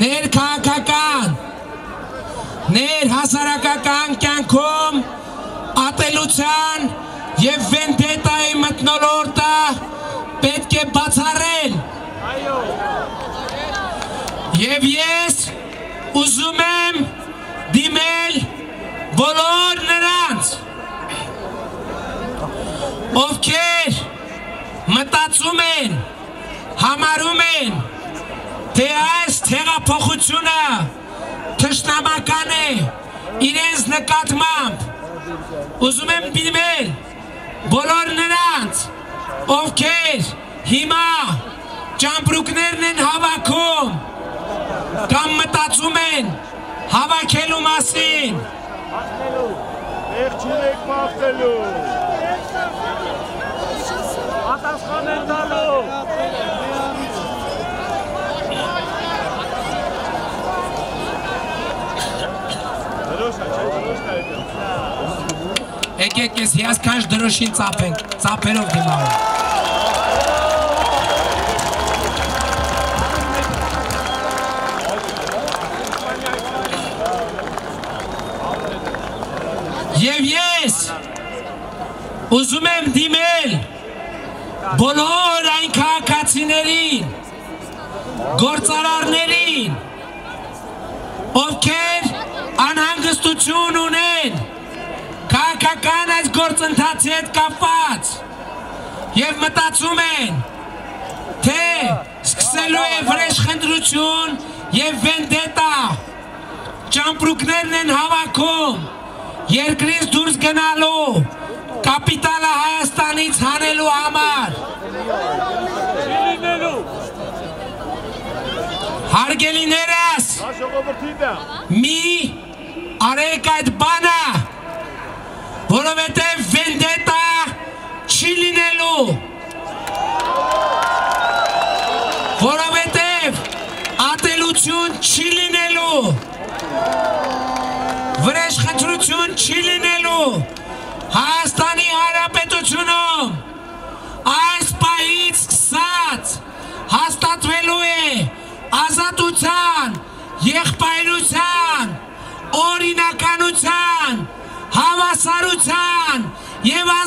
ներքաղաքական, ներհասարակական կյանքում ատելության եւ վենդետայի մտնոլորտը պետք է բացառել։ Եվ ես ուզում եմ դիմել բոլոր նրանց, ովքեր մտածում են, համարում են, թե այս թեղափոխությունը թշնամական է իրենց նկատմամբ ուզում եմ դիմել բոլոր նրանց ովքեր հիմա ճամպրուկներն են հավաքում կամ մտածում են հավաքելու մասին Եղ չունեք մաղթելու Պատասխան են տալու Եկեք ես հիասքանչ դրոշին ծափենք, ծափերով դիմավոր։ Եվ ես ուզում եմ դիմել բոլոր այն քաղաքացիներին, գործարարներին, ովքեր գործընթացի հետ կապված եւ մտածում են թե սկսելու է վրեժխնդրություն եւ վենդետա ճամպրուկներն են հավաքում երկրից դուրս գնալու կապիտալը Հայաստանից հանելու համար հարգելիներս մի արեք այդ բանը, որովհետև վենդետա չի լինելու, որովհետև ատելություն չի լինելու, վրեժխնդրություն չի լինելու, Հայաստանի Հանրապետությունում այս պահից սկսած հաստատվելու է ազատության, եղբայրության, օրինականության, հավասարության ազգային միասնության